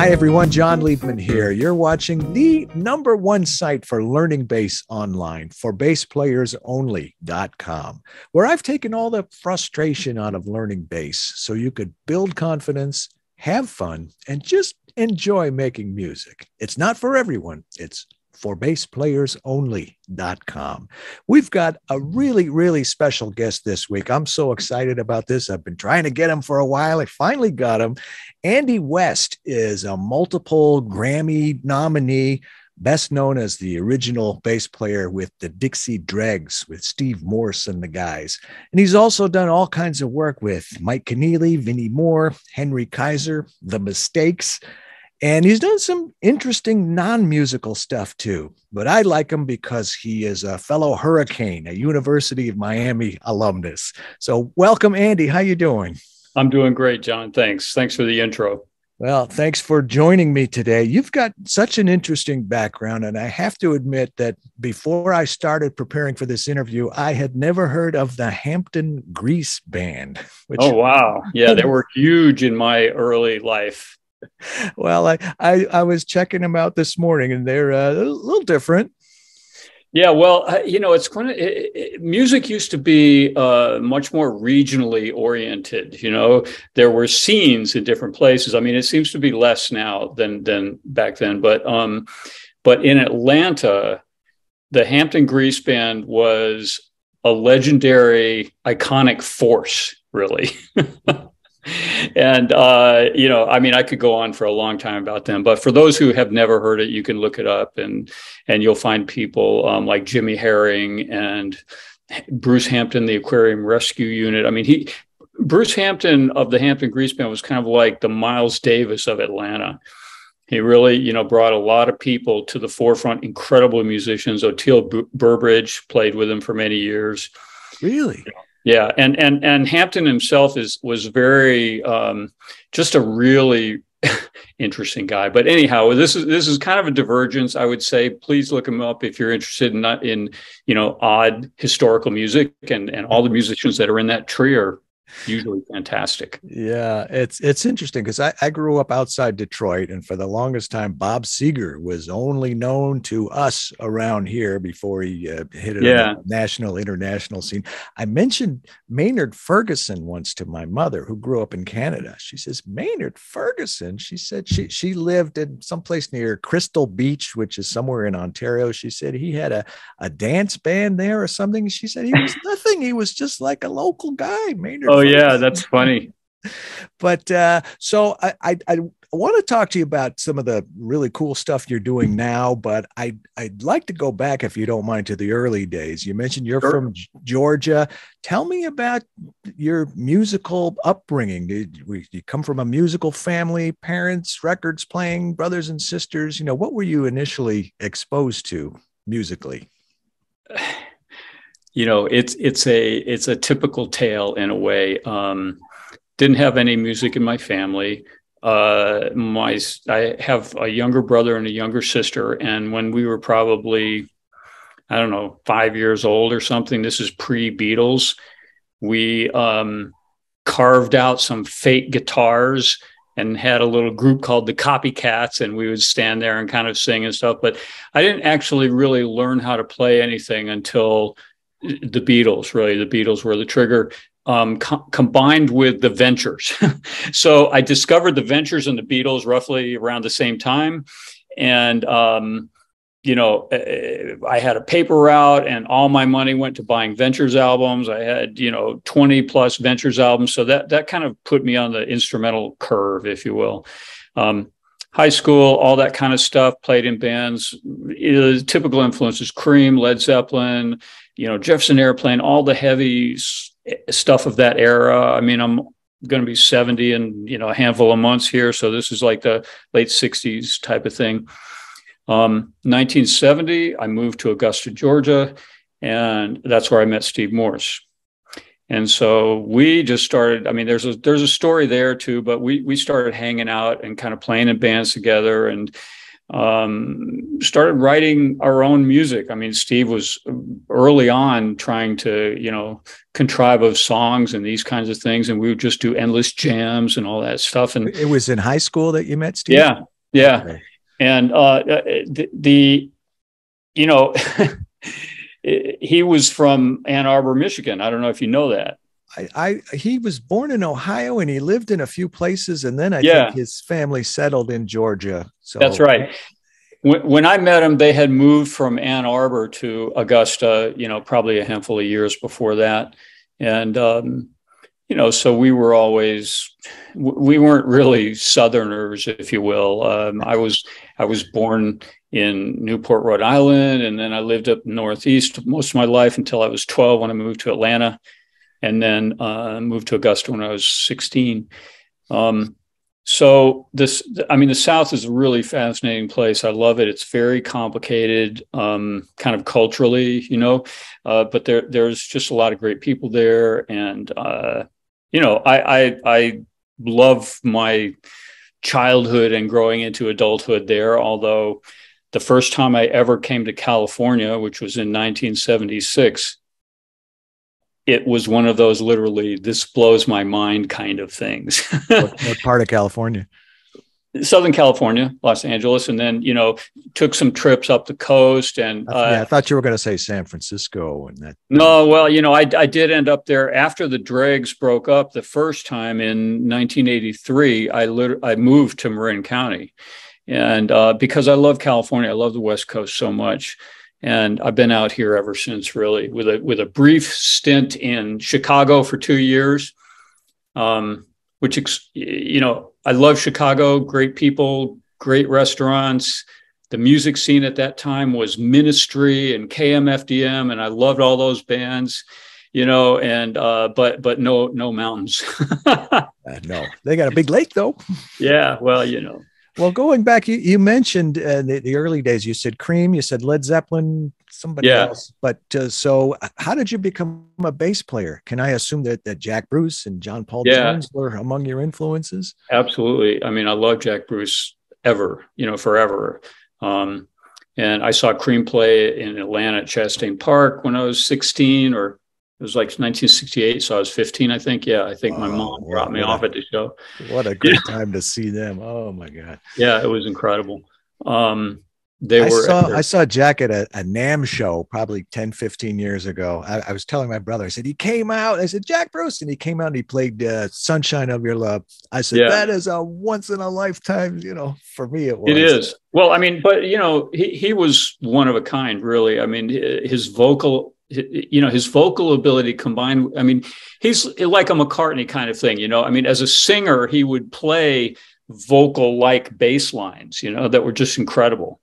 Hi, everyone. Jon Liebman here. You're watching the number one site for learning bass online for bassplayersonly.com, where I've taken all the frustration out of learning bass so you could build confidence, have fun, and just enjoy making music. It's not for everyone, it's for bassplayersonly.com. We've got a really, really special guest this week. I'm so excited about this. I've been trying to get him for a while. I finally got him. Andy West is a multiple Grammy nominee, best known as the original bass player with the Dixie Dregs with Steve Morse and the guys. And he's also done all kinds of work with Mike Keneally, Vinnie Moore, Henry Kaiser, The Mistakes. And he's done some interesting non-musical stuff too. But I like him because he is a fellow Hurricane, a University of Miami alumnus. So welcome, Andy. How you doing? I'm doing great, Jon. Thanks. Thanks for the intro. Well, thanks for joining me today. You've got such an interesting background, and I have to admit that before I started preparing for this interview, I had never heard of the Hampton Grease Band. Which, oh wow, yeah, they were huge in my early life well, I, I, I was checking them out this morning, and they're uh, a little different. Yeah, well, you know, it's kind of it, it, music used to be uh, much more regionally oriented. You know, there were scenes in different places. I mean, it seems to be less now than than back then. But um, but in Atlanta, the Hampton Grease Band was a legendary, iconic force, really. and uh, you know, I mean, I could go on for a long time about them, but for those who have never heard it, you can look it up, and and you'll find people um, like Jimmy Herring and Bruce Hampton, the Aquarium Rescue Unit. I mean, he Bruce Hampton of the Hampton Grease Band was kind of like the Miles Davis of Atlanta. He really, you know, brought a lot of people to the forefront. Incredible musicians. Oteil Burbridge played with him for many years. Really? Yeah, and and and Hampton himself is was very um, just a really interesting guy. But anyhow, this is this is kind of a divergence. I would say please look him up if you're interested in in you know odd historical music and and all the musicians that are in that tree are usually fantastic. Yeah, it's it's interesting because I, I grew up outside Detroit, and for the longest time, Bob Seger was only known to us around here before he uh, hit a yeah. national international scene. I mentioned Maynard Ferguson once to my mother, who grew up in Canada. She says Maynard Ferguson. She said she she lived in someplace near Crystal Beach, which is somewhere in Ontario. She said he had a a dance band there or something. She said he was nothing. He was just like a local guy, Maynard. Oh, Oh yeah, that's funny. but uh, so I, I, I want to talk to you about some of the really cool stuff you're doing now, but I I'd like to go back if you don't mind to the early days. You mentioned you're sure. from Georgia. Tell me about your musical upbringing. Did you come from a musical family? Parents, records playing, brothers and sisters. You know, what were you initially exposed to musically? you know it's it's a it's a typical tale in a way. Um, didn't have any music in my family. Uh, my i have a younger brother and a younger sister and when we were probably i don't know five years old or something this is pre beatles we um, carved out some fake guitars and had a little group called the copycats and we would stand there and kind of sing and stuff but i didn't actually really learn how to play anything until the Beatles, really. The Beatles were the trigger. Um, co- combined with the Ventures. so I discovered the Ventures and the Beatles roughly around the same time. And, um, you know, I had a paper route and all my money went to buying Ventures albums. I had, you know, 20 plus Ventures albums. So that, that kind of put me on the instrumental curve, if you will. Um, high school, all that kind of stuff, played in bands. You know, typical influences Cream, Led Zeppelin, you know, Jefferson Airplane, all the heavy stuff of that era. I mean, I'm going to be 70 in, you know, a handful of months here. So this is like the late 60s type of thing. Um, 1970, I moved to Augusta, Georgia, and that's where I met Steve Morse. And so we just started. I mean, there's a there's a story there too, but we we started hanging out and kind of playing in bands together, and um, started writing our own music. I mean, Steve was early on trying to, you know, contrive of songs and these kinds of things, and we would just do endless jams and all that stuff. And it was in high school that you met Steve. Yeah, Yeah. Okay. And uh, uh, the, the, you know, he was from Ann Arbor, Michigan. I don't know if you know that. I, I, he was born in Ohio and he lived in a few places, and then I yeah. think his family settled in Georgia. So that's right. When, when I met him, they had moved from Ann Arbor to Augusta. You know, probably a handful of years before that, and um, you know, so we were always we weren't really Southerners, if you will. Um, I was I was born in Newport, Rhode Island, and then I lived up Northeast most of my life until I was 12 when I moved to Atlanta, and then uh, moved to Augusta when I was 16. Um, so this, I mean, the South is a really fascinating place. I love it. It's very complicated, um, kind of culturally, you know, uh, but there there's just a lot of great people there, and uh, you know, I, I I love my childhood and growing into adulthood there. Although the first time I ever came to California, which was in 1976, it was one of those literally this blows my mind kind of things. what, what, part of California? Southern California, Los Angeles, and then you know took some trips up the coast. And uh, yeah, I thought you were going to say San Francisco and that. No, well, you know, I I did end up there after the Dregs broke up the first time in 1983. I lit- I moved to Marin County, and uh, because I love California, I love the West Coast so much and I've been out here ever since. Really, with a with a brief stint in Chicago for two years, um, which you know I love Chicago. Great people, great restaurants. The music scene at that time was Ministry and KMFDM, and I loved all those bands. You know, and uh, but but no no mountains. uh, no, they got a big lake though. Yeah, well, you know. Well, going back, you, you mentioned uh, the, the, early days. You said Cream, you said Led Zeppelin, somebody yeah. else. But uh, so, how did you become a bass player? Can I assume that that Jack Bruce and John Paul yeah. Jones were among your influences? Absolutely. I mean, I love Jack Bruce ever, you know, forever. Um, and I saw Cream play in Atlanta at Chastain Park when I was 16 or it was like 1968, so I was 15, I think. Yeah, I think my oh, mom brought me off a, at the show. What a great yeah. time to see them! Oh my god! Yeah, it was incredible. Um, they I were. Saw, I saw Jack at a, a NAMM show probably 10, 15 years ago. I, I, was telling my brother, I said he came out. I said Jack Bruce, and he came out and he played uh, "Sunshine of Your Love." I said yeah. that is a once in a lifetime. You know, for me it was. It is. Well, I mean, but you know, he he was one of a kind, really. I mean, his vocal you know his vocal ability combined i mean he's like a mccartney kind of thing you know? I mean as a singer he would play vocal like bass lines you know that were just incredible.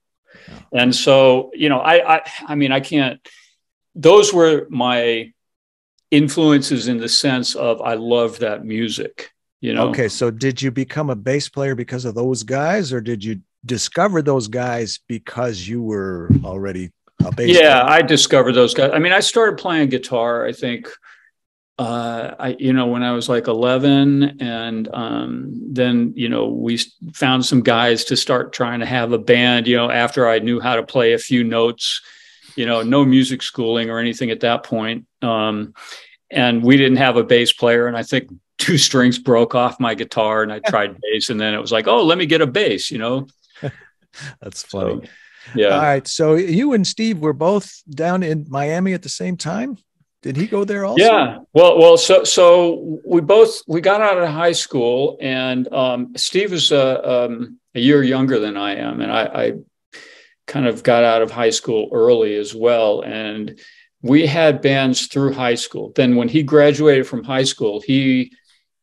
Yeah. and so you know I, I i mean i can't those were my influences in the sense of i love that music you know? Okay so did you become a bass player because of those guys or did you discover those guys because you were already yeah, I discovered those guys. I mean, I started playing guitar. I think uh, I, you know, when I was like 11, and um, then you know we found some guys to start trying to have a band. You know, after I knew how to play a few notes, you know, no music schooling or anything at that point. Um, and we didn't have a bass player, and I think two strings broke off my guitar, and I tried bass, and then it was like, oh, let me get a bass. You know, that's funny. So, yeah. All right. So you and Steve were both down in Miami at the same time. Did he go there also? Yeah. Well, well, so so we both we got out of high school, and um, Steve was uh, um, a year younger than I am, and I, I kind of got out of high school early as well, and we had bands through high school. Then when he graduated from high school, he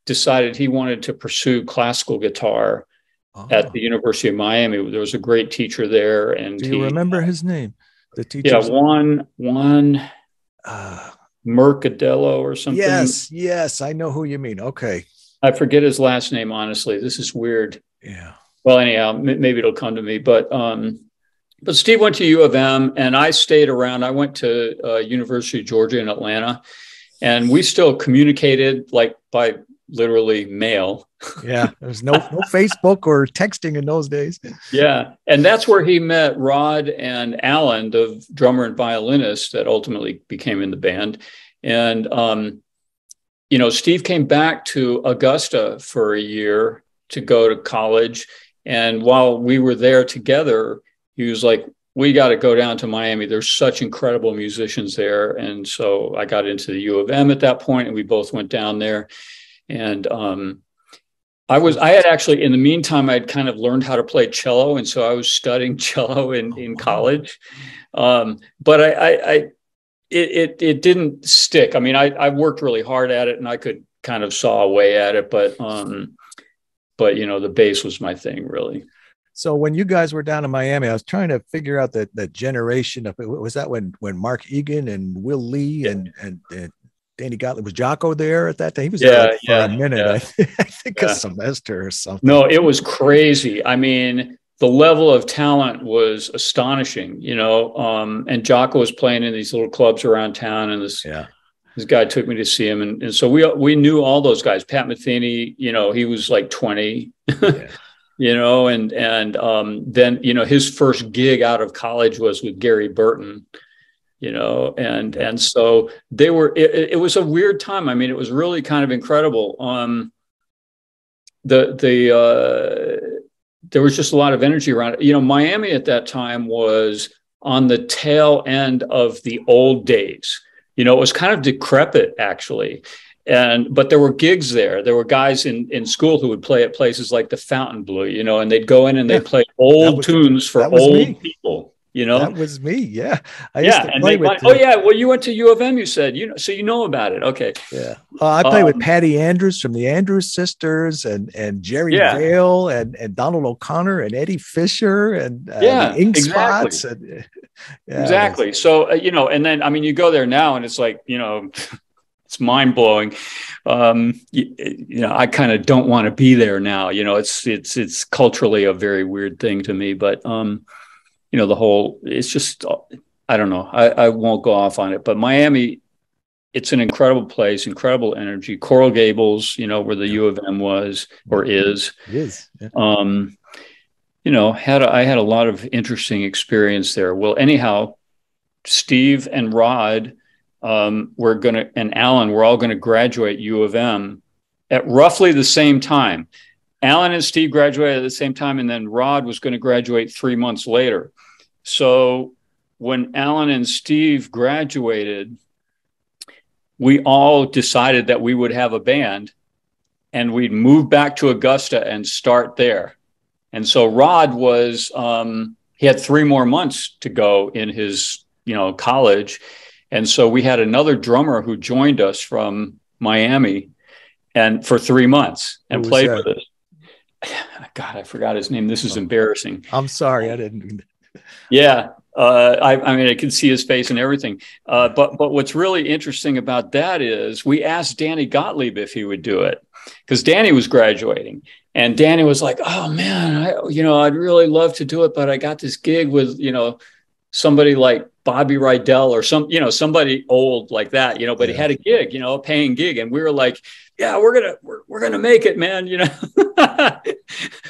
decided he wanted to pursue classical guitar oh. at the University of Miami. There was a great teacher there, and do you he, remember his name? The teacher. Yeah, one one. Uh, Mercadello or something. Yes, yes, I know who you mean. Okay. I forget his last name, honestly. This is weird. Yeah. Well, anyhow, m- maybe it'll come to me. But um, but Steve went to U of M, and I stayed around. I went to uh, University of Georgia in Atlanta, and we still communicated like by literally mail. yeah, there's no no Facebook or texting in those days. Yeah, and that's where he met Rod and Alan, the drummer and violinist that ultimately became in the band. And um, you know, Steve came back to Augusta for a year to go to college, And while we were there together, he was like, we got to go down to Miami. There's such incredible musicians there. And so I got into the U of M at that point, and we both went down there. And um, I was, I had actually, in the meantime, I'd kind of learned how to play cello. And so I was studying cello in, in college. Um, but I, I, I it, it, it, didn't stick. I mean, I, I worked really hard at it and I could kind of saw away at it, but, um, but you know, the bass was my thing really. So when you guys were down in Miami, I was trying to figure out the the generation of was that when when Mark Egan and Will Lee and, and, and Danny Gottlieb was Jaco there at that time? He was yeah, there for yeah, a minute, yeah. I, th- I think a semester or something. No, it was crazy. I mean, the level of talent was astonishing, you know. Um, and Jaco was playing in these little clubs around town, and this yeah. this guy took me to see him, and, and so we we knew all those guys. Pat Metheny, you know, he was like twenty. Yeah. you know, and and um, then you know his first gig out of college was with Gary Burton, you know, and and so they were. It, it was a weird time. I mean, it was really kind of incredible. Um, the the uh, there was just a lot of energy around it. You know, Miami at that time was on the tail end of the old days. You know, it was kind of decrepit actually and but there were gigs there there were guys in in school who would play at places like the Fontainebleau you know and they'd go in and they'd play old was, tunes for old me. people you know that was me yeah I yeah and they oh yeah well you went to u of m you said you know so you know about it okay yeah uh, i played um, with patty andrews from the andrews sisters and and jerry yeah. vale and and donald o'connor and eddie fisher and uh, yeah ink exactly. spots and, yeah, exactly so uh, you know and then i mean you go there now and it's like you know it's mind blowing. Um, you, you, know, I kind of don't want to be there now. You know, it's it's it's culturally a very weird thing to me, but um, you know, the whole it's just I don't know. I, I won't go off on it, but Miami, it's an incredible place, incredible energy. Coral Gables, you know, where the U of M was or is. It is. Yeah. Um, you know, had a, I had a lot of interesting experience there. Well, anyhow, Steve and Rod um, we're going to, and Alan, we're all going to graduate U of M at roughly the same time. Alan and Steve graduated at the same time, and then Rod was going to graduate three months later. So when Alan and Steve graduated, we all decided that we would have a band and we'd move back to Augusta and start there. And so Rod was, um, he had three more months to go in his, you know, college and so we had another drummer who joined us from Miami and for three months and played that? with us. God, I forgot his name. This is oh. embarrassing. I'm sorry, I didn't. yeah, uh, I, I, mean, I can see his face and everything. Uh, but but what's really interesting about that is we asked Danny Gottlieb if he would do it because Danny was graduating, and Danny was like, "Oh man, I, you know, I'd really love to do it, but I got this gig with you know somebody like Bobby Rydell or some, you know, somebody old like that, you know, but yeah. he had a gig, you know, a paying gig. And we were like, yeah, we're going to, we're, we're going to make it, man, you know,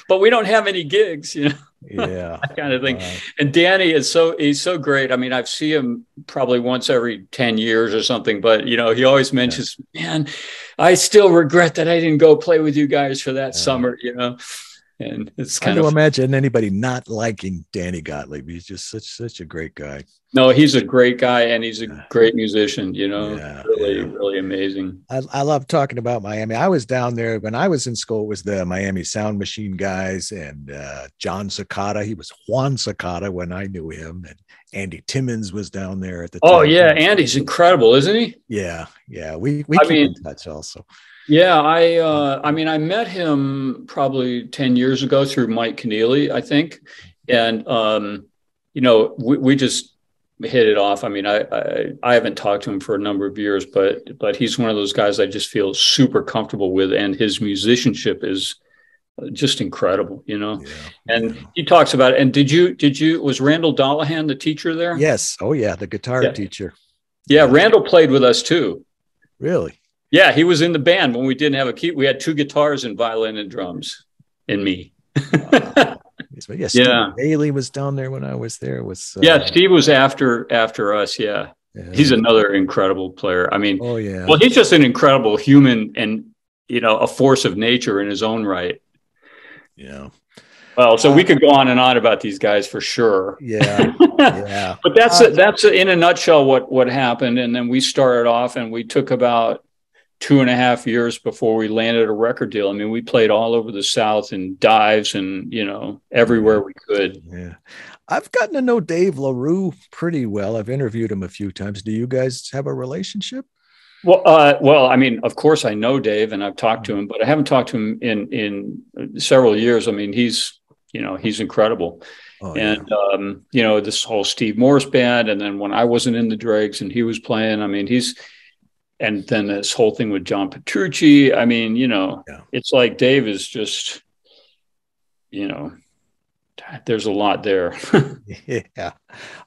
but we don't have any gigs, you know, yeah, kind of thing. And Danny is so, he's so great. I mean, I've seen him probably once every 10 years or something, but you know, he always mentions, yeah. man, I still regret that I didn't go play with you guys for that yeah. summer, you know? And it's kind of imagine anybody not liking Danny Gottlieb. He's just such such a great guy. No, he's a great guy and he's a great musician. You know, yeah, really, yeah. really amazing. I, I love talking about Miami. I was down there when I was in school. It was the Miami Sound Machine guys and uh, Jon Secada. He was Juan Secada when I knew him, and Andy Timmons was down there at the. Time. Oh time. yeah, Andy's incredible, isn't he? Yeah, yeah. We we I keep mean, in touch also. Yeah, I uh, I mean I met him probably 10 years ago through Mike Keneally, I think. And um, you know, we, we just hit it off. I mean, I, I, I haven't talked to him for a number of years, but but he's one of those guys I just feel super comfortable with, and his musicianship is just incredible, you know. Yeah. And he talks about it. And did you did you was Randall Dollahan the teacher there? Yes. Oh yeah, the guitar yeah. teacher. Yeah, Randall played with us too. Really? Yeah, he was in the band when we didn't have a key. We had two guitars and violin and drums, and me. wow. yeah, Steve yeah. Bailey was down there when I was there. Was uh, yeah, Steve was after after us. Yeah. yeah. he's another incredible player. I mean, oh yeah. Well, he's just an incredible human and you know a force of nature in his own right. Yeah. Well, so we could go on and on about these guys for sure. Yeah, yeah. but that's uh, a, that's a, in a nutshell what what happened. And then we started off, and we took about two and a half years before we landed a record deal. I mean, we played all over the South in dives and you know everywhere we could. Yeah, I've gotten to know Dave LaRue pretty well. I've interviewed him a few times. Do you guys have a relationship? Well, uh, well, I mean, of course, I know Dave, and I've talked to him, but I haven't talked to him in in several years. I mean, he's you know he's incredible, oh, and yeah. um, you know this whole Steve Morse band, and then when I wasn't in the Dregs and he was playing, I mean, he's and then this whole thing with John Petrucci. I mean, you know, yeah. it's like Dave is just, you know, there's a lot there. yeah.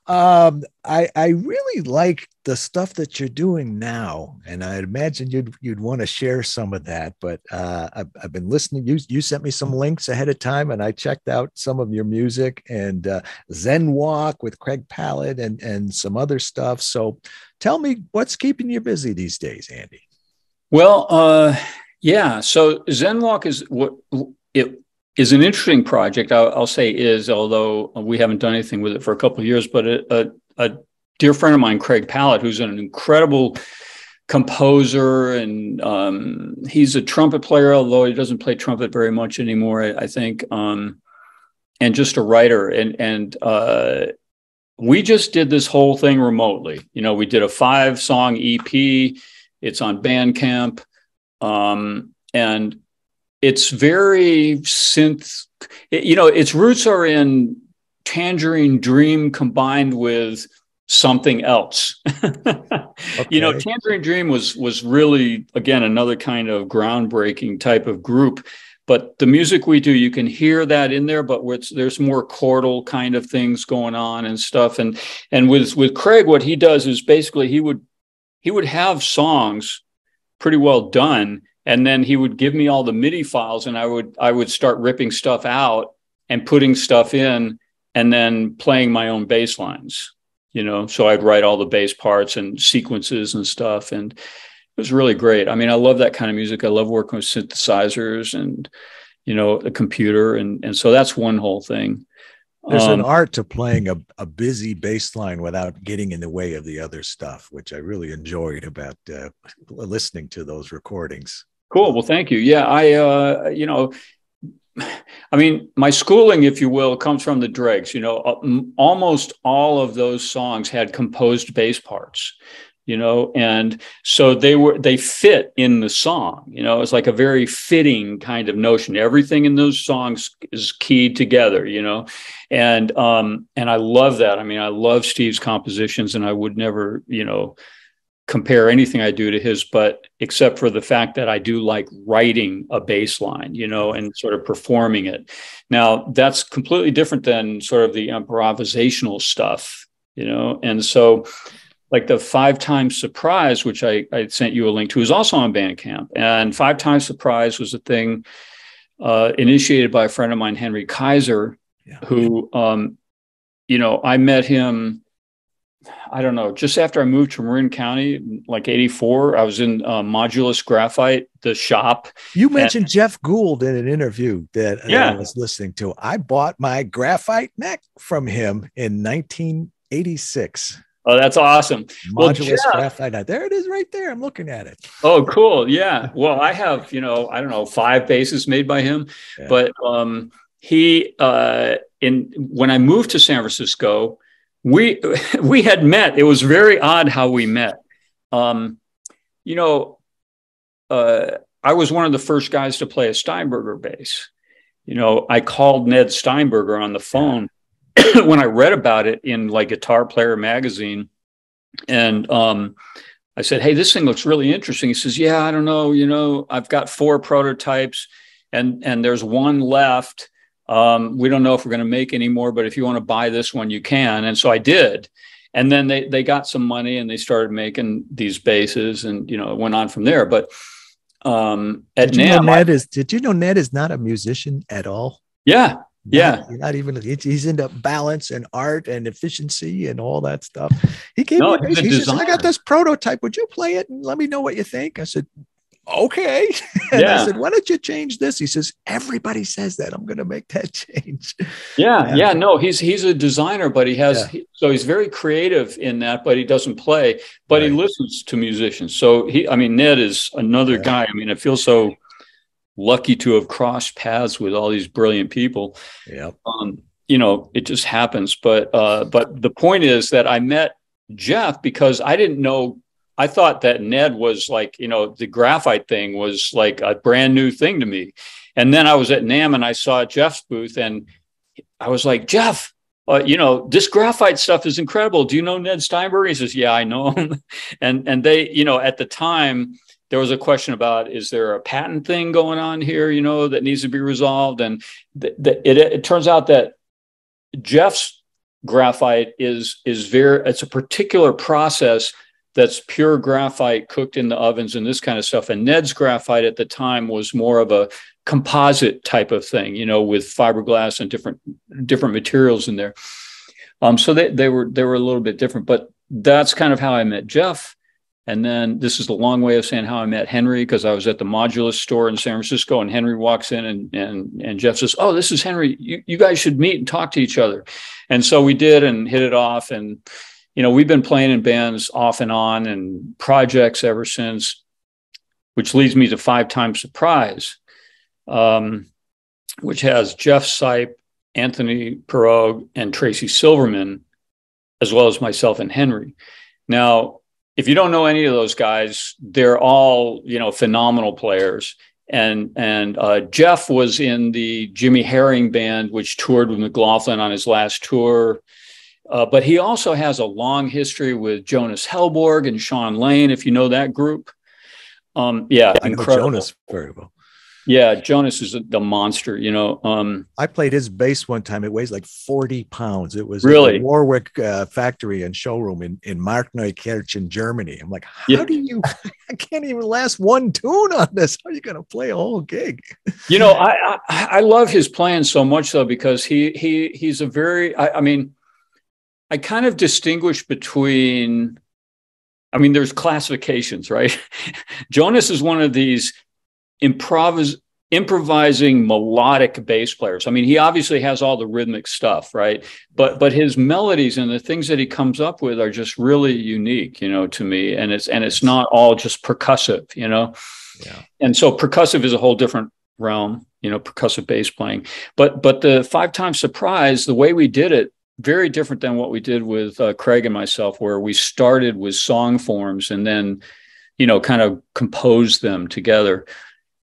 Um, I I really like the stuff that you're doing now, and I imagine you'd you'd want to share some of that. But uh, I've, I've been listening. You you sent me some links ahead of time, and I checked out some of your music and uh, Zen Walk with Craig Pallet and and some other stuff. So, tell me what's keeping you busy these days, Andy. Well, uh, yeah. So Zen Walk is what it is an interesting project. I'll, I'll, say is, although we haven't done anything with it for a couple of years, but a, a, a dear friend of mine, Craig Pallet, who's an incredible composer and um, he's a trumpet player, although he doesn't play trumpet very much anymore, I, I think, um, and just a writer. And and uh, we just did this whole thing remotely. You know, we did a five song EP. It's on Bandcamp, um, and it's very synth. It, you know, its roots are in Tangerine Dream combined with something else. okay. You know, Tangerine Dream was was really again another kind of groundbreaking type of group. But the music we do, you can hear that in there, but there's more chordal kind of things going on and stuff. And and with with Craig, what he does is basically he would he would have songs pretty well done, and then he would give me all the MIDI files, and I would I would start ripping stuff out and putting stuff in, and then playing my own bass lines. You know, so I'd write all the bass parts and sequences and stuff, and it was really great. I mean, I love that kind of music. I love working with synthesizers and you know a computer, and and so that's one whole thing. There's um, an art to playing a, a busy bass line without getting in the way of the other stuff, which I really enjoyed about uh, listening to those recordings. Cool. Well, thank you. Yeah, I, uh, you know, I mean, my schooling, if you will, comes from the dregs. You know, uh, almost all of those songs had composed bass parts. You know, and so they were they fit in the song. You know, it's like a very fitting kind of notion. Everything in those songs is keyed together. You know, and um and I love that. I mean, I love Steve's compositions, and I would never, you know, compare anything I do to his, but except for the fact that I do like writing a bass line, you know, and sort of performing it. Now, that's completely different than sort of the improvisational stuff, you know, and so like the five times surprise, which I, I sent you a link to, is also on Bandcamp. And five times surprise was a thing uh, initiated by a friend of mine, Henry Kaiser, yeah. who, um, you know, I met him I don't know, just after I moved to Marin County, like 84, I was in uh, Modulus Graphite, the shop. You mentioned and, Jeff Gould in an interview that, yeah. I was listening to. I bought my graphite neck from him in 1986. Oh, that's awesome. Modulus well, graphite. There it is right there. I'm looking at it. Oh, cool. Yeah. Well, I have, you know, I don't know, five basses made by him, yeah. but um, he, uh, in when I moved to San Francisco, we we had met. It was very odd how we met. Um, you know, uh, I was one of the first guys to play a Steinberger bass. You know, I called Ned Steinberger on the phone when I read about it in like Guitar Player magazine, and um, I said, "Hey, this thing looks really interesting." He says, "Yeah, I don't know. You know, I've got four prototypes, and and there's one left." Um, we don't know if we're going to make any more, but if you want to buy this one, you can. And so I did. And then they, they got some money and they started making these basses and, you know, it went on from there. But um, at did you NAMM, know Ned is, did you know Ned is not a musician at all? Yeah. Yeah. Not, not even, he's into balance and art and efficiency and all that stuff. He came, no, he says, I got this prototype. Would you play it and let me know what you think? I said, okay. And Yeah. I said, why don't you change this? He says, everybody says that. I'm going to make that change. Yeah, Yeah. yeah, no, he's he's a designer, but he has Yeah. he- so he's very creative in that, but he doesn't play, but he listens to musicians. So he, I mean, Ned is another Yeah. guy. I mean, I feel so lucky to have crossed paths with all these brilliant people. Yeah. Um, you know, it just happens. But uh, but the point is that I met Jeff because I didn't know. I thought that Ned was like, you know, the graphite thing was like a brand new thing to me. And then I was at NAMM and I saw Jeff's booth and I was like, Jeff, uh, you know, this graphite stuff is incredible. Do you know Ned Steinberg? He says, Yeah, I know him. and and they, you know, at the time there was a question about is there a patent thing going on here, you know, that needs to be resolved? And th- th- it, it turns out that Jeff's graphite is is very it's a particular process that's pure graphite cooked in the ovens and this kind of stuff. And Ned's graphite at the time was more of a composite type of thing, you know, with fiberglass and different different materials in there. Um, so they they were they were a little bit different, but that's kind of how I met Jeff. And then this is the long way of saying how I met Henry because I was at the Modulus store in San Francisco, and Henry walks in and and and Jeff says, "Oh, this is Henry. You you guys should meet and talk to each other." And so we did and hit it off. And you know, we've been playing in bands off and on and projects ever since, which leads me to Five Times Surprise, um, which has Jeff Sipe, Anthony Pirog, and Tracy Silverman, as well as myself and Henry. Now, if you don't know any of those guys, they're all you know phenomenal players. And and uh, Jeff was in the Jimmy Herring band, which toured with McLaughlin on his last tour. Uh, but he also has a long history with Jonas Hellborg and Shawn Lane, if you know that group. Um, yeah, I know incredible. Jonas very well. Yeah, Jonas is a, the monster. You know, um, I played his bass one time. It weighs like 40 pounds. It was Really? Warwick uh, factory and showroom in, in Markneukirchen, Germany. I'm like, how Yeah. do you, I can't even last one tune on this. How are you going to play a whole gig? you know, I, I I love his playing so much though because he he he's a very. I, I mean, I kind of distinguish between. I mean, there's classifications, right? Jonas is one of these improvis improvising melodic bass players. I mean, he obviously has all the rhythmic stuff, right? But but his melodies and the things that he comes up with are just really unique, you know, to me. And it's and it's not all just percussive, you know. Yeah. And so percussive is a whole different realm, you know, percussive bass playing. But but the five times surprise, the way we did it, very different than what we did with uh, Craig and myself, where we started with song forms and then, you know, kind of composed them together.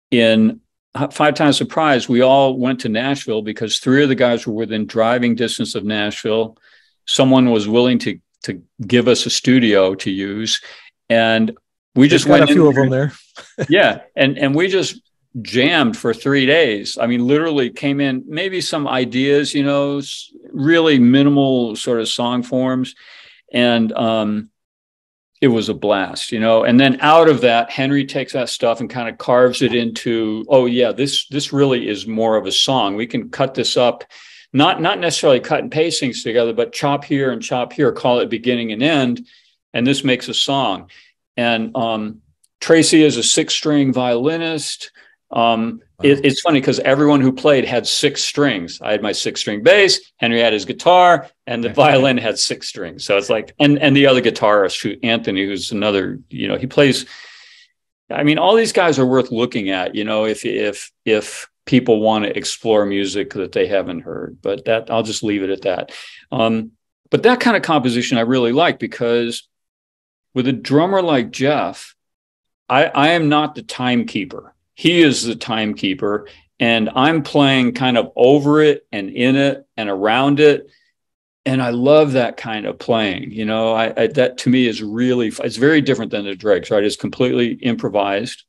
In uh, Five Times Surprise, we all went to Nashville because three of the guys were within driving distance of Nashville. Someone was willing to to give us a studio to use, and we Just went a few of them there. yeah and and we just jammed for three days. I mean literally came in maybe some ideas you know really minimal sort of song forms. And um it was a blast you know? And then out of that henry takes that stuff and kind of carves it into oh yeah this this really is more of a song. We can cut this up not not necessarily cut and paste things together but chop here and chop here call it beginning and end and this makes a song. And um Tracy is a six string violinist. Um, it- it's funny because everyone who played had six strings. I had my six string bass, Henry had his guitar, and the violin had six strings. So it's like, and and the other guitarist, who Anthony, who's another, you know, he plays. I mean, all these guys are worth looking at. You know, if if if people want to explore music that they haven't heard, but that I'll just leave it at that. Um, but that kind of composition I really like because with a drummer like Jeff, I, I am not the timekeeper. He is the timekeeper, and I'm playing kind of over it and in it and around it. And I love that kind of playing. You know, I, I that to me is really it's very different than the dregs, right? It's completely improvised,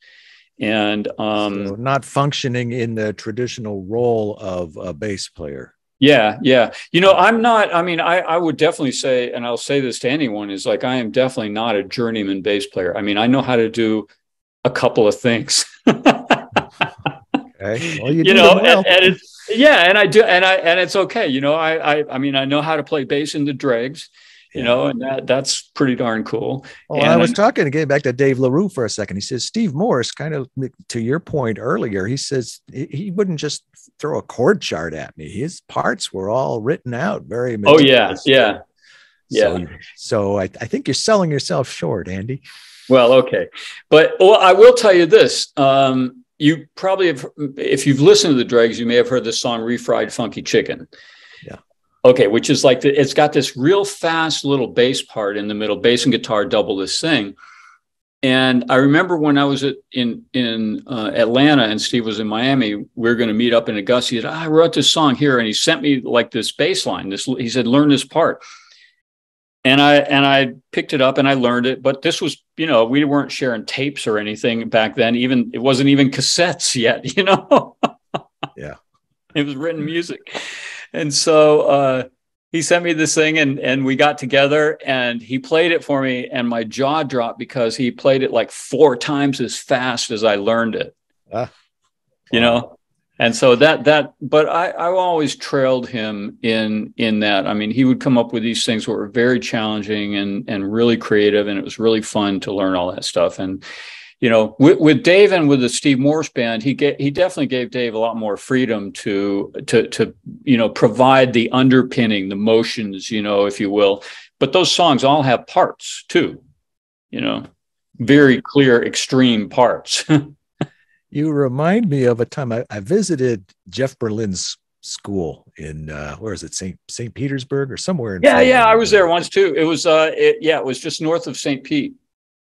and um, So not functioning in the traditional role of a bass player. Yeah, yeah. You know, I'm not, I mean, I, I would definitely say, and I'll say this to anyone, is like I am definitely not a journeyman bass player. I mean, I know how to do a couple of things. Okay. Well, you, you know, well. and, and it's yeah, and I do, and I and it's okay. You know, I I I mean, I know how to play bass in the dregs, you know, and that that's pretty darn cool. Well, and I was talking again back to Dave LaRue for a second. He says Steve Morse, kind of to your point earlier, he says he wouldn't just throw a chord chart at me. His parts were all written out very. Oh yeah, yeah, yeah. So, so I, I think you're selling yourself short, Andy. Well, okay, but well, I will tell you this. Um, you probably have, if you've listened to the Dregs, you may have heard the song "Refried Funky Chicken." Yeah. Okay, which is like the, it's got this real fast little bass part in the middle, bass and guitar double this thing. And I remember when I was at, in in uh, Atlanta and Steve was in Miami, we were going to meet up in Augusta. He said, "I wrote this song here," and he sent me like this bass line. This he said, "Learn this part." And I and I picked it up and I learned it. But this was, you know, we weren't sharing tapes or anything back then. Even it wasn't even cassettes yet, you know. yeah, it was written music, and so uh, he sent me this thing, and and we got together, and he played it for me, and my jaw dropped because he played it like four times as fast as I learned it. Uh, you know, and so that that but i i always trailed him in in that. I mean he would come up with these things that were very challenging and and really creative and it was really fun to learn all that stuff. And you know with, with dave and with the steve morse band he get he definitely gave dave a lot more freedom to to to you know provide the underpinning the motions you know if you will. But those songs all have parts too you know very clear extreme parts You remind me of a time I, I visited Jeff Berlin's school in uh, where is it St. St. Petersburg or somewhere in Yeah, yeah, I was there once too. It was uh it, yeah, it was just north of St. Pete.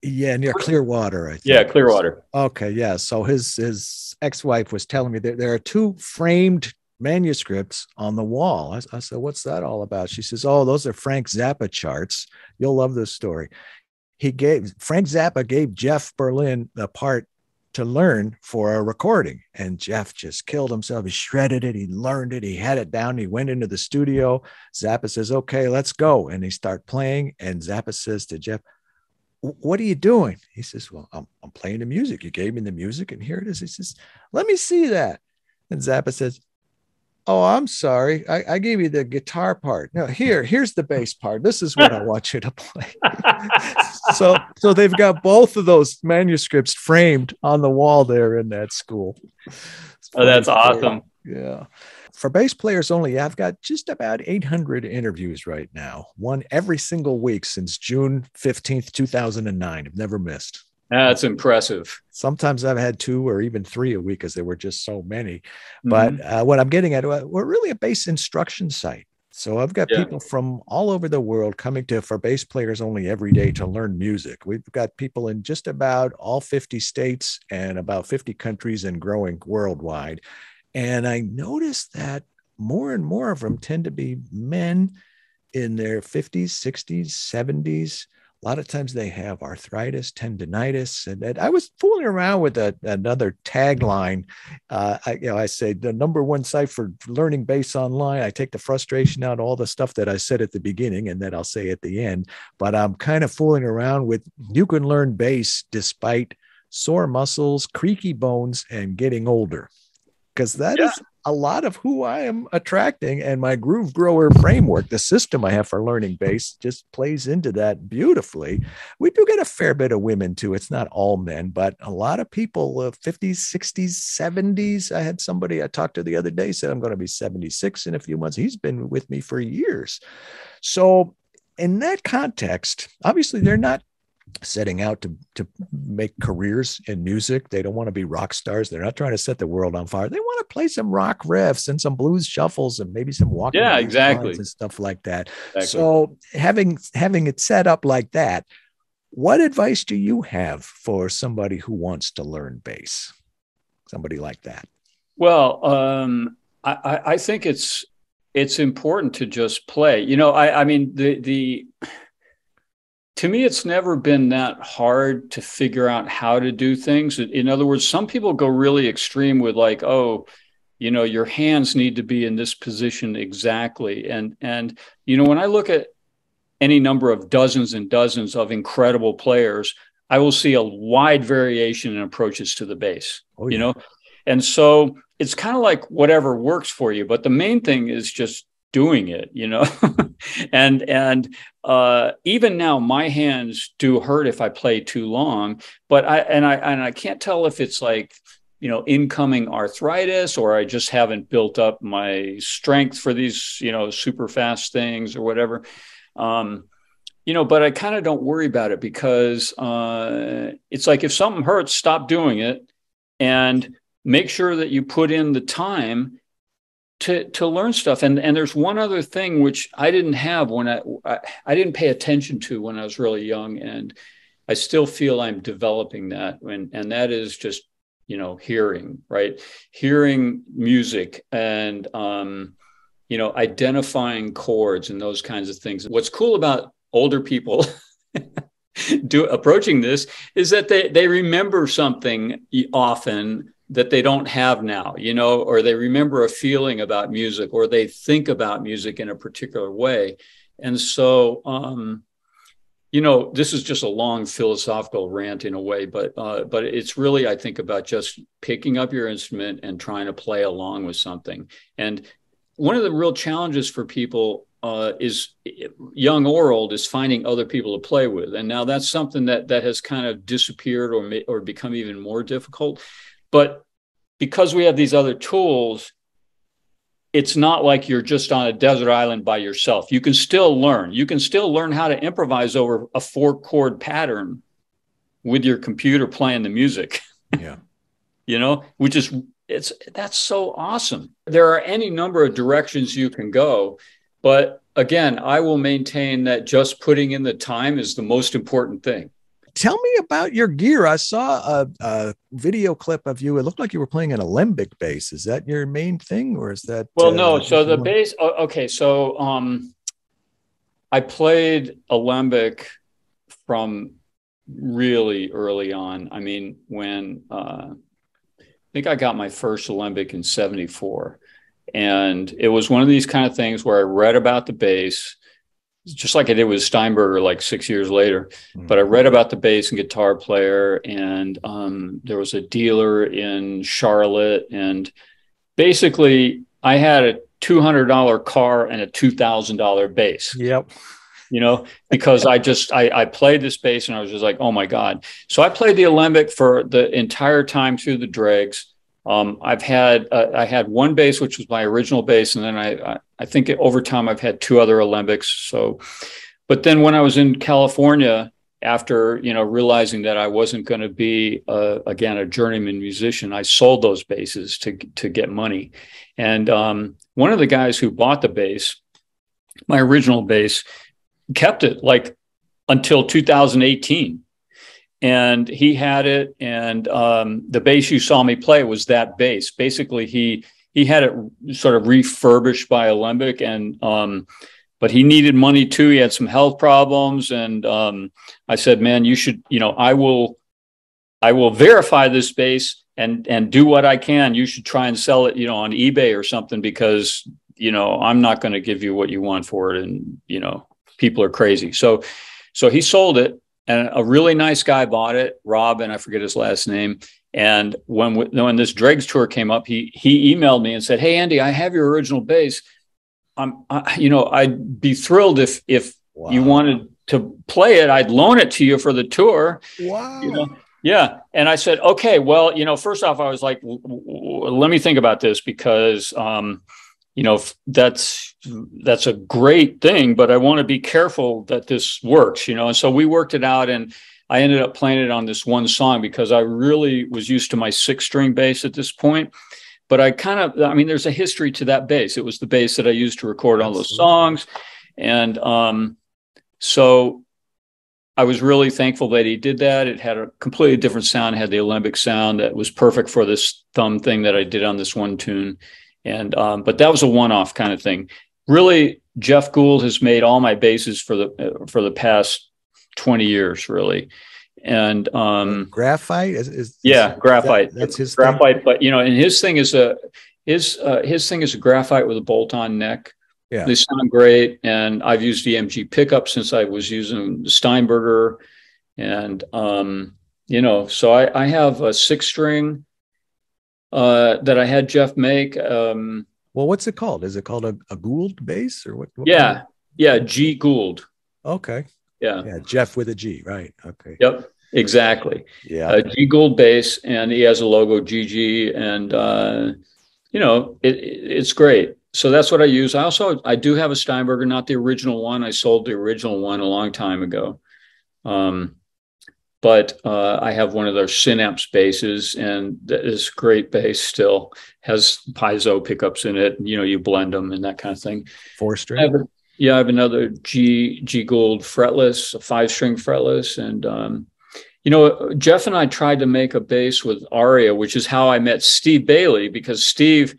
Yeah, near Clearwater, I think. Yeah, Clearwater. Okay, yeah. So his his ex-wife was telling me that there are two framed manuscripts on the wall. I, I said, "What's that all about?" She says, "Oh, those are Frank Zappa charts. You'll love this story." He gave Frank Zappa gave Jeff Berlin a part to learn for a recording. And Jeff just killed himself. He shredded it. He learned it. He had it down. He went into the studio. Zappa says, okay, let's go. And they start playing. And Zappa says to Jeff, what are you doing? He says, well, I'm, I'm playing the music. You gave me the music and here it is. He says, let me see that. And Zappa says, Oh, I'm sorry. I, I, gave you the guitar part. No, here, here's the bass part. This is what I want you to play. so, so they've got both of those manuscripts framed on the wall there in that school. Oh, that's awesome. Yeah. For bass players only, I've got just about 800 interviews right now, one every single week since June 15th, 2009. I've never missed. That's impressive. Sometimes I've had two or even three a week because there were just so many. Mm-hmm. But uh, what I'm getting at, we're really a bass instruction site. So I've got yeah. people from all over the world coming to for bass players only every day to learn music. We've got people in just about all 50 states and about 50 countries and growing worldwide. And I noticed that more and more of them tend to be men in their 50s, 60s, 70s a lot of times they have arthritis, tendonitis, and, and I was fooling around with a, another tagline. Uh, I, you know, I say the number one site for learning bass online. I take the frustration out, all the stuff that I said at the beginning, and that I'll say at the end. But I'm kind of fooling around with you can learn bass despite sore muscles, creaky bones, and getting older because that yeah. is a lot of who I am attracting. And my groove grower framework, the system I have for learning bass, just plays into that beautifully. We do get a fair bit of women too. It's not all men, but a lot of people, uh, 50s, 60s, 70s. I had somebody I talked to the other day said, I'm going to be 76 in a few months. He's been with me for years. So, in that context, obviously, they're not setting out to to make careers in music. They don't want to be rock stars. They're not trying to set the world on fire. They want to play some rock riffs and some blues shuffles and maybe some walking yeah exactly and stuff like that. Exactly. So having having it set up like that, what advice do you have for somebody who wants to learn bass? Somebody like that. Well, um, I, I think it's it's important to just play. You know, I, I mean the the to me, it's never been that hard to figure out how to do things. In other words, some people go really extreme with like, oh, you know, your hands need to be in this position exactly. And and you know, when I look at any number of dozens and dozens of incredible players, I will see a wide variation in approaches to the bass. Oh, yeah. You know, and so it's kind of like whatever works for you. But the main thing is just doing it you know? And and uh, even now my hands do hurt if i play too long but i and i and i can't tell if it's like you know incoming arthritis or i just haven't built up my strength for these you know super fast things or whatever. Um, you know but i kind of don't worry about it because uh, it's like if something hurts stop doing it and make sure that you put in the time to to learn stuff. And and there's one other thing which i didn't have when i i, I didn't pay attention to when i was really young and i still feel i'm developing that. And and that is just you know hearing right? Hearing music and um you know identifying chords and those kinds of things. What's cool about older people do approaching this is that they they remember something often that they don't have now you know or they remember a feeling about music or they think about music in a particular way and so um you know, this is just a long philosophical rant in a way, but uh, but it's really, I think, about just picking up your instrument and trying to play along with something. And one of the real challenges for people uh, is young or old is finding other people to play with. And now that's something that that has kind of disappeared or or become even more difficult. But because we have these other tools, it's not like you're just on a desert island by yourself. You can still learn. You can still learn how to improvise over a four chord pattern with your computer playing the music. Yeah. you know, which is it's that's so awesome. There are any number of directions you can go, but again, I will maintain that just putting in the time is the most important thing. Tell me about your gear. I saw a, a, video clip of you. It looked like you were playing an alembic bass. Is that your main thing, or is that? Well, uh, no. So the bass. Okay, so um, I played alembic from really early on. I mean, when uh, I think I got my first alembic in '74, and it was one of these kind of things where I read about the bass just like I did with Steinberger like six years later. Mm-hmm. But I read about the bass and guitar player, and um, there was a dealer in Charlotte, and basically I had a two hundred dollar car and a two thousand dollar bass. Yep. You know, because I just I, I played this bass and I was just like, oh my god! So I played the alembic for the entire time through the dregs. Um, I've had uh, I had one bass which was my original bass, and then I I think over time I've had two other alembics. So, but then when I was in California, after you know realizing that I wasn't going to be uh, again a journeyman musician, I sold those basses to to get money. And um, one of the guys who bought the bass, my original bass, kept it like until 2018 and he had it and um, the bass you saw me play was that bass. Basically he he had it sort of refurbished by alembic and um, but he needed money too. He had some health problems and um, i said man you should you know i will i will verify this bass and and do what i can. You should try and sell it you know on ebay or something because you know i'm not going to give you what you want for it. And you know people are crazy. So so he sold it and a really nice guy bought it, Rob, and I forget his last name. And when when this Dregs tour came up, he he emailed me and said, "Hey Andy, I have your original bass. I'm, I, you know, I'd be thrilled if if wow. you wanted to play it. I'd loan it to you for the tour. Wow. You know? Yeah. And I said, okay, well, you know, first off, I was like, let me think about this because, um, you know that's that's a great thing but i want to be careful that this works you know? And so we worked it out and i ended up playing it on this one song because i really was used to my six string bass at this point. But i kind of i mean there's a history to that bass. It was the bass that i used to record all those songs. And um, so I was really thankful that he did that. It had a completely different sound, it had the alembic sound that was perfect for this thumb thing that I did on this one tune. And um, but that was a one-off kind of thing. Really, Geoff Gould has made all my basses for the uh, for the past twenty years, really. And um, graphite is, is yeah, graphite. That, that's his graphite. Thing? But you know, and his thing is a his uh, his thing is a graphite with a bolt-on neck. Yeah. They sound great, and I've used EMG pickup since I was using Steinberger, and um, you know, so I, I have a six string uh, that I had Geoff make. Um, Well, what's it called? Is it called a, a Gould bass or what? what yeah, yeah, G Gould. Okay. Yeah. Yeah, Geoff with a G, right? Okay. Yep. Exactly. Yeah. Uh, G Gould bass, and he has a logo GG, and uh, you know it, it, it's great. So that's what I use. I also I do have a Steinberger, not the original one. I sold the original one a long time ago. Um, but uh, I have one of their Synapse basses, and that is great bass. Still has piezo pickups in it. You know, you blend them and that kind of thing. Four string. have yeah, I have another G G Gould fretless, a five string fretless, and um, you know, Geoff and I tried to make a bass with Aria, which is how I met Steve Bailey because Steve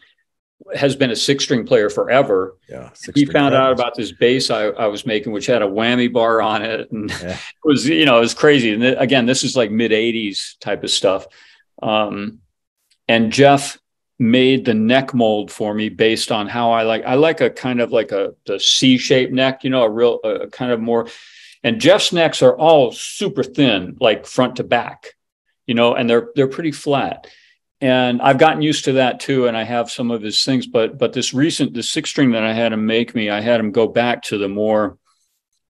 has been a six string player forever. Yeah. He found out about this bass I, I was making, which had a whammy bar on it, and Yeah. it was you know it was crazy. And th- again, this is like mid '80s type of stuff. Um, and Geoff made the neck mold for me based on how I like. I like a kind of like a the C shaped neck, you know, a real a kind of more. And Geoff's necks are all super thin, like front to back, you know, and they're they're pretty flat. And I've gotten used to that too, and I have some of his things. But but this recent the six string that I had him make me, I had him go back to the more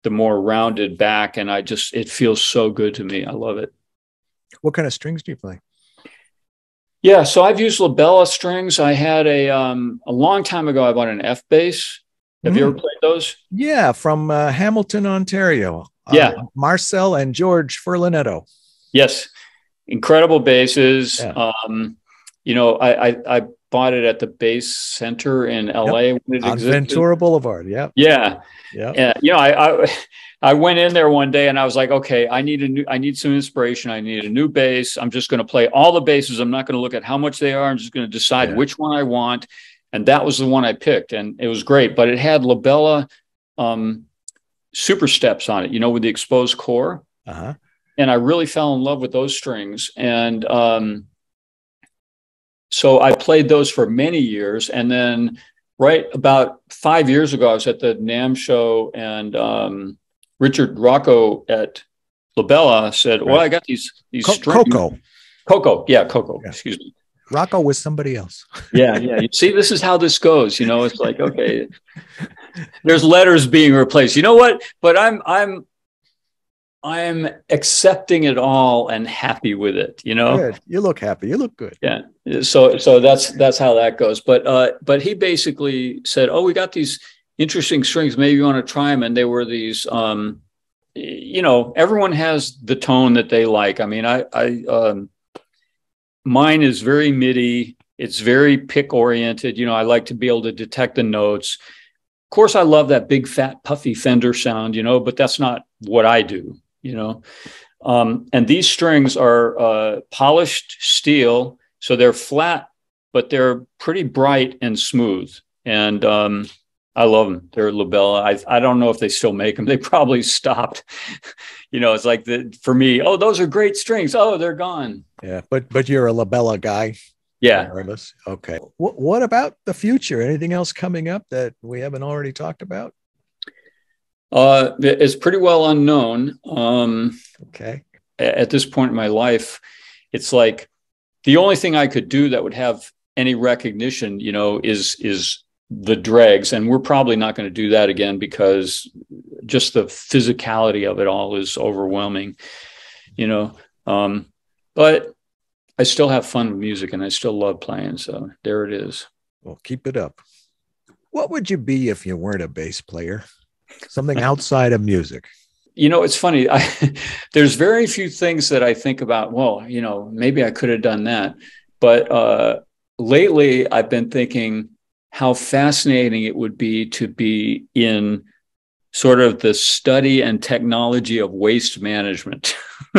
the more rounded back, and I just it feels so good to me. I love it. What kind of strings do you play? Yeah, so I've used La Bella strings. I had a um a long time ago. I bought an F bass. Have you Mhm. ever played those? Yeah, from uh, Hamilton, Ontario. Uh, Yeah. Marcel and George Furlanetto. Yes, incredible basses. Yeah. Um, you know, I, I I bought it at the Bass Center in LA when it On existed. Ventura Boulevard. Yeah. Yeah, Yeah. yeah. You know, I, I I went in there one day and I was like, okay, I need a new, I need some inspiration. I need a new bass. I'm just going to play all the basses. I'm not going to look at how much they are. I'm just going to decide Yeah. which one I want. And that was the one I picked, and it was great. But it had La Bella um, super steps on it, you know, with the exposed core. Uh-huh. and I really fell in love with those strings. And um, so I played those for many years. And then, right about five years ago, I was at the NAMM show, and um, Richard Rocco at La Bella said, "Well, I got these these Co- strings." Cocco. Cocco, yeah, Cocco. Yeah. Excuse me. Rocco was somebody else. Yeah, yeah. You see, this is how this goes. You know, it's like okay, there's letters being replaced. You know what? But I'm I'm I'm accepting it all and happy with it. You know. Good. You look happy. You look good. Yeah. So so that's that's how that goes. But uh, but he basically said, "Oh, we got these interesting strings. Maybe you want to try them." And they were these. Um, you know, everyone has the tone that they like. I mean, I I um, mine is very MIDI. It's very pick oriented. You know, I like to be able to detect the notes. Of course, I love that big fat puffy Fender sound. You know, but that's not what I do. You know, um, and these strings are uh, polished steel, so they're flat, but they're pretty bright and smooth. And um, I love them. They're La Bella. I I don't know if they still make them. They probably stopped. you know, it's like the for me. Oh, those are great strings. Oh, they're gone. Yeah. But but you're a La Bella guy. Yeah. Okay. What what about the future? Anything else coming up that we haven't already talked about? Uh, it's pretty well unknown. Um, Okay. at this point in my life, it's like the only thing I could do that would have any recognition, you know, is is the dregs, and we're probably not going to do that again because just the physicality of it all is overwhelming, you know. Um, but I still have fun with music, and I still love playing. So there it is. Well, keep it up. What would you be if you weren't a bass player? Something outside of music. you know it's funny I, there's very few things that i think about well you know maybe i could have done that but uh, lately i've been thinking how fascinating it would be to be in sort of the study and technology of waste management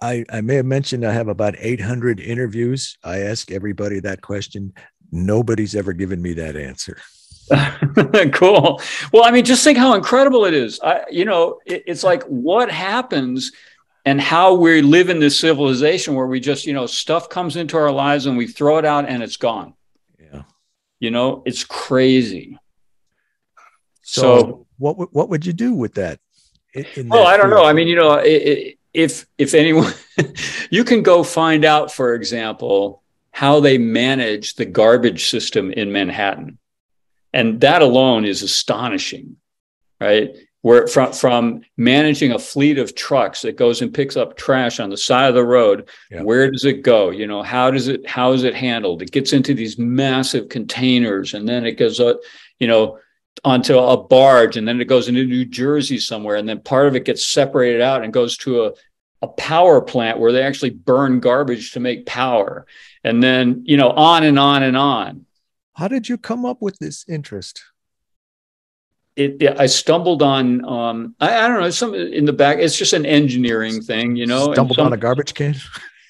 I, I may have mentioned I have about 800 interviews. I ask everybody that question. Nobody's ever given me that answer. cool well i mean just think how incredible it is I, you know it, it's like what happens and how we live in this civilization where we just you know stuff comes into our lives and we throw it out and it's gone Yeah. you know it's crazy So, So- what would- what would you do with that? in- well that i don't know i mean you know i i if if anyone you can go find out for example how they manage the garbage system in Manhattan. And that alone is astonishing, right? Where from, from managing a fleet of trucks that goes and picks up trash on the side of the road, yeah. where does it go? You know, how does it how is it handled? It gets into these massive containers and then it goes, uh, you know, onto a barge and then it goes into New Jersey somewhere and then part of it gets separated out and goes to a, a power plant where they actually burn garbage to make power and then you know on and on and on how did you come up with this interest it, it, I stumbled on um, I, I, don't know some in the back. It's just an engineering thing, you know. Stumbled some, on a garbage can.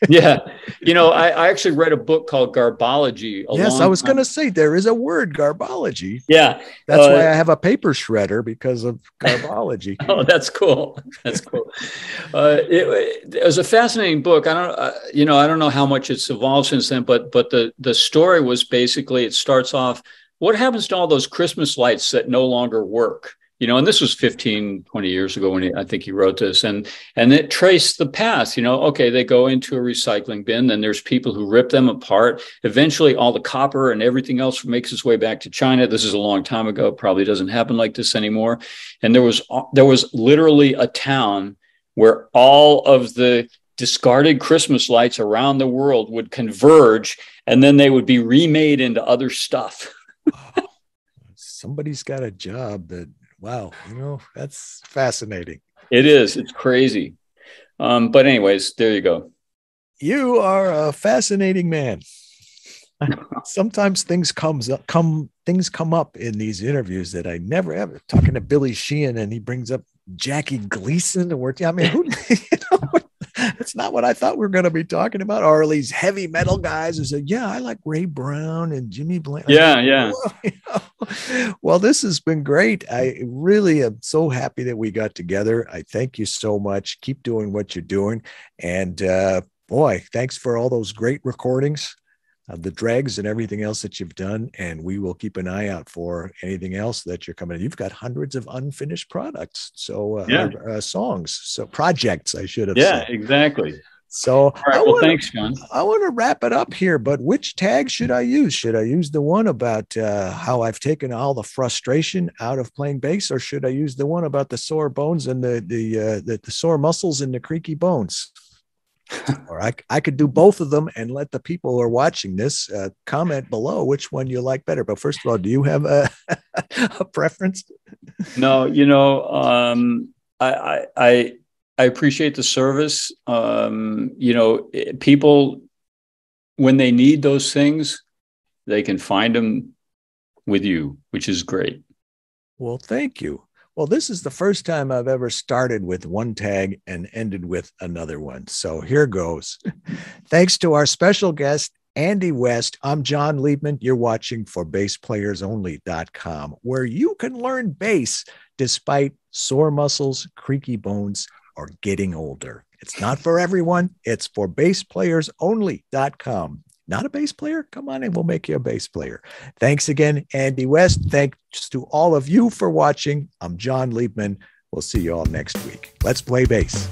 Yeah. You know, I, I, actually read a book called Garbology. Yes, I was going to say there is a word, garbology. Yeah. That's uh, why I have a paper shredder because of garbology. oh, that's cool. That's cool. uh, it, it, was a fascinating book. I don't, uh, you know, I don't know how much it's evolved since then, but but the the story was basically it starts off. What happens to all those Christmas lights that no longer work? You know and this was 15 20 years ago when he, i think he wrote this and and it traced the path you know okay they go into a recycling bin then there's people who rip them apart. Eventually all the copper and everything else makes its way back to china. This is a long time ago probably doesn't happen like this anymore. And there was there was literally a town where all of the discarded christmas lights around the world would converge and then they would be remade into other stuff. Somebody's got a job that wow, you know, that's fascinating. It is. It's crazy. Um, but anyways, there you go. You are a fascinating man. Sometimes things comes up, come things come up in these interviews that I never ever talking to Billy Sheehan and he brings up Jackie Gleason and we're I mean who you know, that's not what I thought we were going to be talking about. Or these heavy metal guys who said, "Yeah, I like Ray Brown and Jimmy Blank." Yeah, yeah. Well, this has been great. I really am so happy that we got together. I thank you so much. Keep doing what you're doing, and uh, boy, thanks for all those great recordings uh, the dregs and everything else that you've done. And we will keep an eye out for anything else that you're coming. You've got hundreds of unfinished products. So, uh, yeah. uh, songs, so projects, I should have yeah, said. exactly. So, All right, well, wanna, thanks, Jon. I want to wrap it up here, but which tag should I use? Should I use the one about uh, how I've taken all the frustration out of playing bass, or should I use the one about the sore bones and the the uh, the, the sore muscles and the creaky bones? or I, I could do both of them and let the people who are watching this uh, comment below which one you like better. But first of all, do you have a, a preference? No, you know, um, I, I, I appreciate the service. Um, you know, people, when they need those things, they can find them with you, which is great. Well, thank you. Well, this is the first time I've ever started with one tag and ended with another one. So here goes. Thanks to our special guest, Andy West. I'm Jon Liebman. You're watching for bassplayersonly.com, where you can learn bass despite sore muscles, creaky bones, or getting older. It's not for everyone. It's for bassplayersonly.com not a bass player? Come on in, we'll make you a bass player. Thanks again, Andy West. Thanks to all of you for watching. I'm Jon Liebman. We'll see you all next week. Let's play bass.